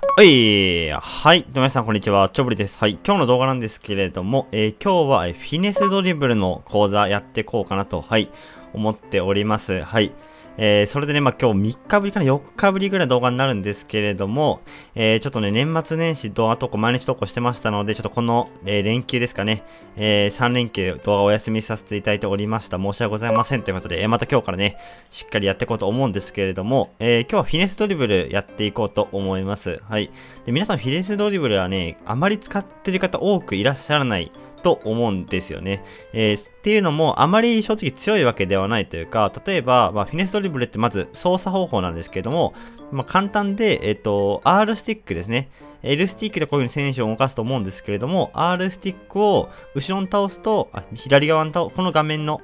はい。はい。どうも皆さん、こんにちは。チョブリです。はい。今日の動画なんですけれども、えー、今日はフィネスドリブルの講座やっていこうかなと、はい、思っております。はい。えー、それでね、まあ、今日3日ぶりかな、4日ぶりぐらい動画になるんですけれども、えー、ちょっとね、年末年始動画投稿、毎日投稿してましたので、ちょっとこの、えー、連休ですかね、え、3連休動画お休みさせていただいておりました。申し訳ございませんということで、え、また今日からね、しっかりやっていこうと思うんですけれども、え、今日はフィネスドリブルやっていこうと思います。はい。で、皆さんフィネスドリブルはね、あまり使ってる方多くいらっしゃらないと思うんですよね。えー、っていうのも、あまり正直強いわけではないというか、例えば、まあ、フィネスドリブルってまず操作方法なんですけども、まあ、簡単で、えっ、ー、と、R スティックですね。L スティックでこういう風に選手を動かすと思うんですけれども、R スティックを後ろに倒すと、左側に倒この画面の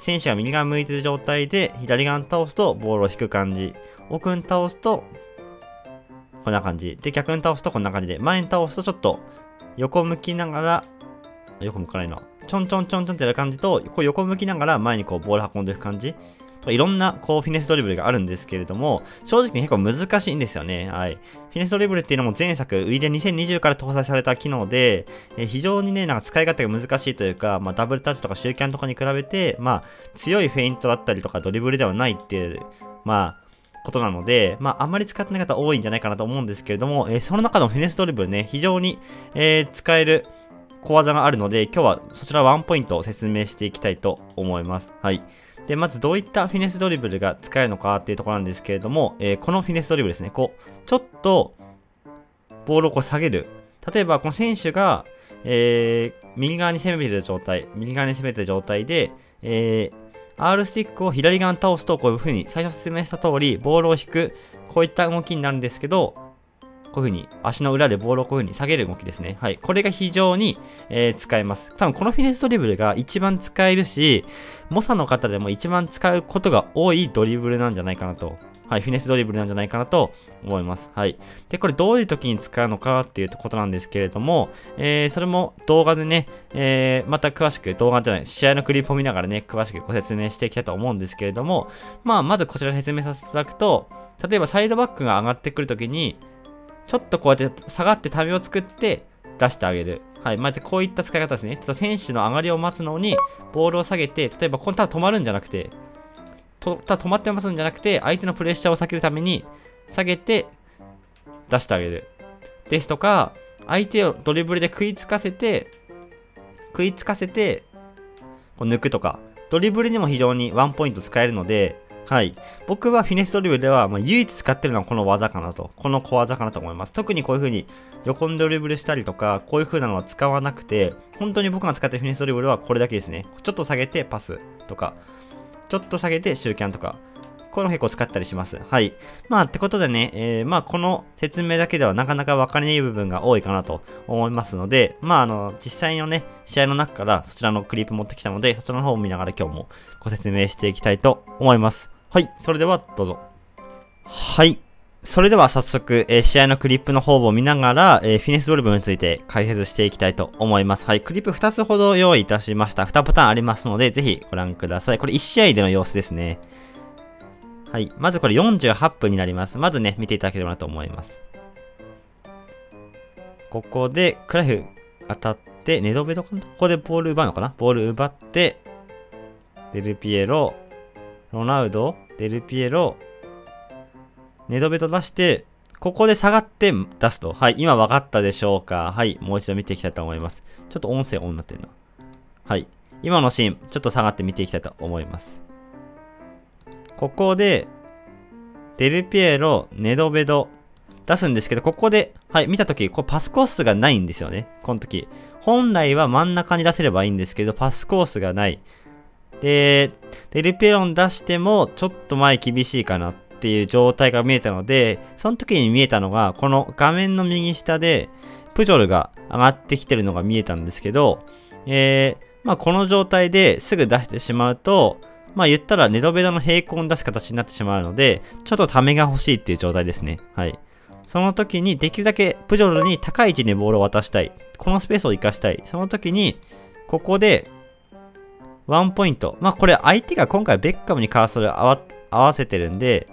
選手が右側向いてる状態で、左側に倒すとボールを引く感じ。奥に倒すと、こんな感じ。で、逆に倒すとこんな感じで、前に倒すとちょっと横向きながら横向かないな。ちょんちょんちょんちょんってやる感じと、こう横向きながら前にこうボール運んでいく感じ。といろんなこうフィネスドリブルがあるんですけれども、正直結構難しいんですよね。はい。フィネスドリブルっていうのも前作、ウィレ2020から搭載された機能で、え非常にね、なんか使い勝手が難しいというか、まあ、ダブルタッチとかシューキャンとかに比べて、まあ、強いフェイントだったりとかドリブルではないっていう、まあ、ことなので、まあ、あんまり使ってない方多いんじゃないかなと思うんですけれども、えー、その中のフィネスドリブルね、非常に、えー、使える、小技があるので、今日はそちらワンポイントを説明していきたいと思います。はい。で、まずどういったフィネスドリブルが使えるのかっていうところなんですけれども、えー、このフィネスドリブルですね、こう、ちょっと、ボールをこう下げる。例えば、この選手が、えー、右側に攻めてる状態、右側に攻めてる状態で、えー、R スティックを左側に倒すと、こういう風に、最初説明した通り、ボールを引く、こういった動きになるんですけど、こういう風に足の裏でボールをこういう風に下げる動きですね。はい。これが非常に、えー、使えます。多分このフィネスドリブルが一番使えるし、猛者の方でも一番使うことが多いドリブルなんじゃないかなと。はい、フィネスドリブルなんじゃないかなと思います。はい。で、これどういう時に使うのかっていうことなんですけれども、えー、それも動画でね、えー、また詳しく、動画じゃない、試合のクリップを見ながらね、詳しくご説明していきたいと思うんですけれども、まあ、まずこちら説明させていただくと、例えばサイドバックが上がってくるときに、ちょっとこうやって下がってためを作って出してあげる。はい。まずこういった使い方ですね。ちょっと選手の上がりを待つのに、ボールを下げて、例えばここただ止まるんじゃなくて、とただ止まってますんじゃなくて、相手のプレッシャーを避けるために、下げて出してあげる。ですとか、相手をドリブルで食いつかせて、食いつかせて、こう抜くとか、ドリブルにも非常にワンポイント使えるので、はい。僕はフィネスドリブルでは、まあ、唯一使ってるのはこの技かなと。この小技かなと思います。特にこういう風に横にドリブルしたりとか、こういう風なのは使わなくて、本当に僕が使ってるフィネスドリブルはこれだけですね。ちょっと下げてパスとか、ちょっと下げてシューキャンとか、こういうの結構使ったりします。はい。まあ、ってことでね、えー、まあ、この説明だけではなかなか分かりにくい部分が多いかなと思いますので、まあ、あの、実際のね、試合の中からそちらのクリップ持ってきたので、そちらの方を見ながら今日もご説明していきたいと思います。はい。それでは、どうぞ。はい。それでは早速、えー、試合のクリップの方を見ながら、えー、フィネスドリブルについて解説していきたいと思います。はい。クリップ2つほど用意いたしました。2パターンありますので、ぜひご覧ください。これ1試合での様子ですね。はい。まずこれ48分になります。まずね、見ていただければなと思います。ここで、クライフ当たって、ネドベドここでボール奪うのかな？ボール奪って、デルピエロ、ロナウド、デルピエロ、ネドベト出して、ここで下がって出すと。はい、今分かったでしょうかはい、もう一度見ていきたいと思います。ちょっと音声オンになってるな。はい、今のシーン、ちょっと下がって見ていきたいと思います。ここで、デルピエロ、ネドベド、出すんですけど、ここで、はい、見たとき、これパスコースがないんですよね。この時。本来は真ん中に出せればいいんですけど、パスコースがない。で、デルペロン出してもちょっと前厳しいかなっていう状態が見えたので、その時に見えたのが、この画面の右下で、プジョルが上がってきてるのが見えたんですけど、えー、まあこの状態ですぐ出してしまうと、まあ言ったらネドベドの平行に出す形になってしまうので、ちょっとためが欲しいっていう状態ですね。はい。その時にできるだけプジョルに高い位置にボールを渡したい。このスペースを活かしたい。その時に、ここでワンポイント。まあこれ相手が今回ベッカムにカーソル合わせてるんで、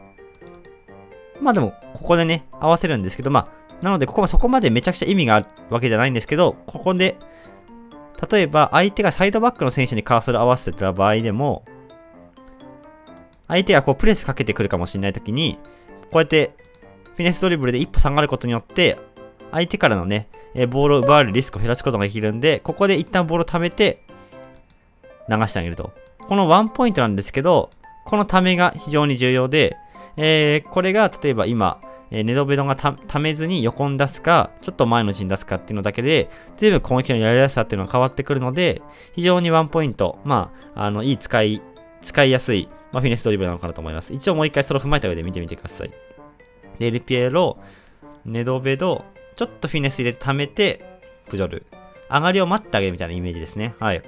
まあでも、ここでね、合わせるんですけど、まあ、なので、ここはそこまでめちゃくちゃ意味があるわけじゃないんですけど、ここで、例えば、相手がサイドバックの選手にカーソル合わせてた場合でも、相手がこうプレスかけてくるかもしれないときに、こうやってフィネスドリブルで一歩下がることによって、相手からのね、ボールを奪われるリスクを減らすことができるんで、ここで一旦ボールを貯めて、流してあげると。このワンポイントなんですけど、このためが非常に重要で、えー、これが例えば今、えー、ネドベドがためずに横に出すか、ちょっと前の陣に出すかっていうのだけで、全部攻撃のやりやすさっていうのが変わってくるので、非常にワンポイント、まあ、あの、いい使い、使いやすい、まあ、フィネスドリブルなのかなと思います。一応もう一回それを踏まえた上で見てみてください。で、エルピエロ、ネドベド、ちょっとフィネス入れて貯めて、プジョル。上がりを待ってあげるみたいなイメージですね。はい。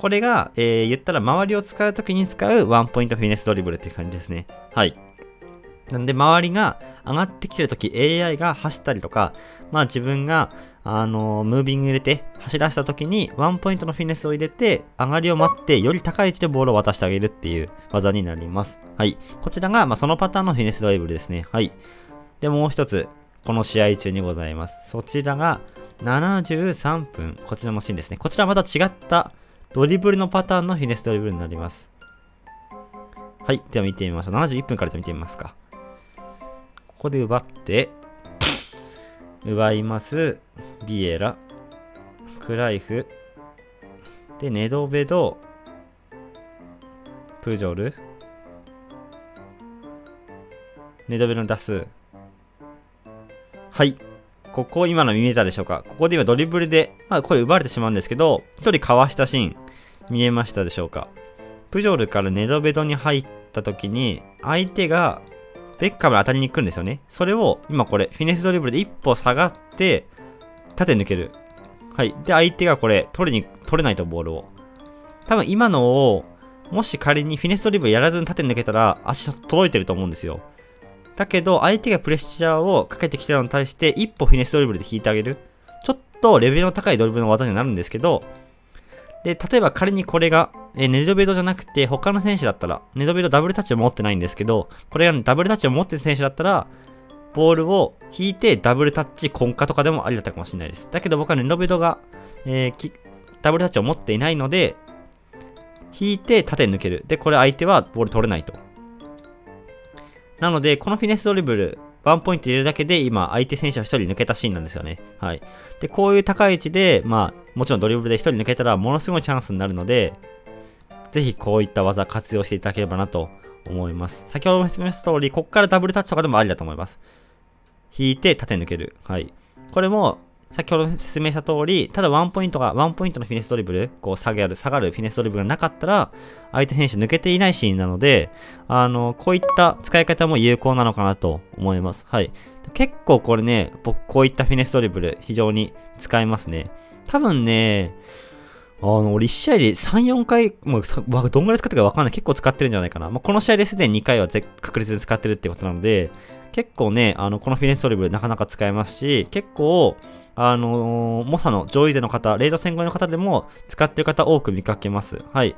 これが、えー、言ったら周りを使うときに使うワンポイントフィネスドリブルっていう感じですね。はい。なんで、周りが上がってきてるとき AI が走ったりとか、まあ自分が、あのー、ムービング入れて走らせたときに、ワンポイントのフィネスを入れて、上がりを待って、より高い位置でボールを渡してあげるっていう技になります。はい。こちらが、まあそのパターンのフィネスドリブルですね。はい。で、もう一つ、この試合中にございます。そちらが、73分。こちらのシーンですね。こちらまた違ったドリブルのパターンのフィネスドリブルになります。はい。では見てみましょう。71分から見てみますか。ここで奪って、奪います。ビエラ、クライフ、で、ネドベド、プジョル、ネドベの出す。はい。ここ今の見えたでしょうか？ここで今ドリブルで、まあこれ奪われてしまうんですけど、一人かわしたシーン、見えましたでしょうか？プジョルからネロベドに入った時に、相手がベッカムに当たりに来るんですよね。それを今これ、フィネスドリブルで一歩下がって、縦抜ける。はい。で、相手がこれ、取りに、取れないとボールを。多分今のを、もし仮にフィネスドリブルやらずに縦抜けたら、足届いてると思うんですよ。だけど、相手がプレッシャーをかけてきたのに対して、一歩フィネスドリブルで引いてあげる。ちょっとレベルの高いドリブルの技になるんですけど、で、例えば仮にこれが、えネドベドじゃなくて、他の選手だったら、ネドベドダブルタッチを持ってないんですけど、これがダブルタッチを持ってる選手だったら、ボールを引いてダブルタッチ根下とかでもありだったかもしれないです。だけど僕はネドベドが、えー、ダブルタッチを持っていないので、引いて縦抜ける。で、これ相手はボール取れないと。なので、このフィネスドリブル、ワンポイント入れるだけで、今、相手選手は1人抜けたシーンなんですよね。はい。で、こういう高い位置で、まあ、もちろんドリブルで1人抜けたら、ものすごいチャンスになるので、ぜひこういった技活用していただければなと思います。先ほども説明した通り、こっからダブルタッチとかでもありだと思います。引いて縦抜ける。はい。これも、先ほど説明した通り、ただワンポイントが、ワンポイントのフィネスドリブル、こう下げる、下がるフィネスドリブルがなかったら、相手選手抜けていないシーンなので、あの、こういった使い方も有効なのかなと思います。はい。結構これね、僕こういったフィネスドリブル非常に使えますね。多分ね、あの、俺1試合で3、4回、もう、どんぐらい使ってるかわかんない。結構使ってるんじゃないかな。まあ、この試合ですでに2回は確実に使ってるってことなので、結構ね、あの、このフィネスドリブルなかなか使えますし、結構、あのー、モサの上位勢の方、レード戦後の方でも使ってる方多く見かけます。はい。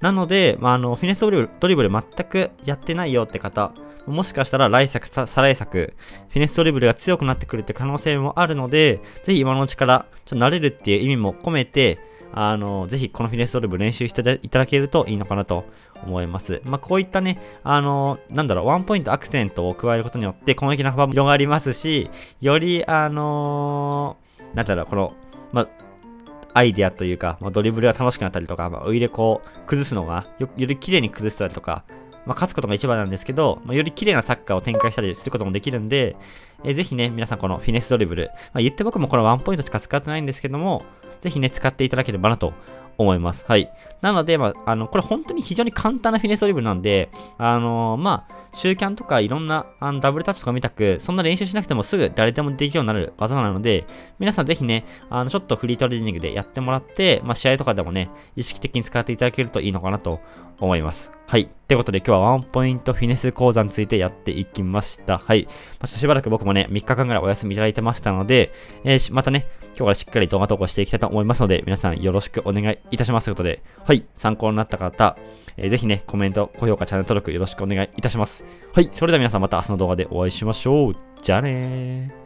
なので、まあ、あの、フィネスドリブル、ドリブル全くやってないよって方、もしかしたら来作、再来作、フィネスドリブルが強くなってくるって可能性もあるので、ぜひ今のうちからちょっと慣れるっていう意味も込めて、あの、ぜひこのフィネスドリブ練習していただけるといいのかなと思います。まあ、こういったね、あの、なんだろう、ワンポイントアクセントを加えることによって攻撃の幅も広がりますし、より、あの、なんだろう、この、まあ、アイデアというか、まあ、ドリブルが楽しくなったりとか、まあ、お入れこう、崩すのがよ、より綺麗に崩したりとか、まあ、勝つことが一番なんですけど、まあ、より綺麗なサッカーを展開したりすることもできるんで、えー、ぜひね、皆さんこのフィネスドリブル、まあ、言って僕もこのワンポイントしか使ってないんですけども、ぜひね、使っていただければなと思います。はい。なので、まあ、あの、これ本当に非常に簡単なフィネスドリブルなんで、あのー、まあ、シューキャンとかいろんなあのダブルタッチとか見たく、そんな練習しなくてもすぐ誰でもできるようになる技なので、皆さんぜひね、あの、ちょっとフリートレーニングでやってもらって、まあ、試合とかでもね、意識的に使っていただけるといいのかなと思います。はい。ってことで今日はワンポイントフィネス講座についてやっていきました。はい。まあ、ちょっとしばらく僕もね、3日間ぐらいお休みいただいてましたので、えー、またね、今日からしっかり動画投稿していきたいと思いますので、皆さんよろしくお願いいたしますということで、はい。参考になった方、えー、ぜひね、コメント、高評価、チャンネル登録よろしくお願いいたします。はい。それでは皆さんまた明日の動画でお会いしましょう。じゃあねー。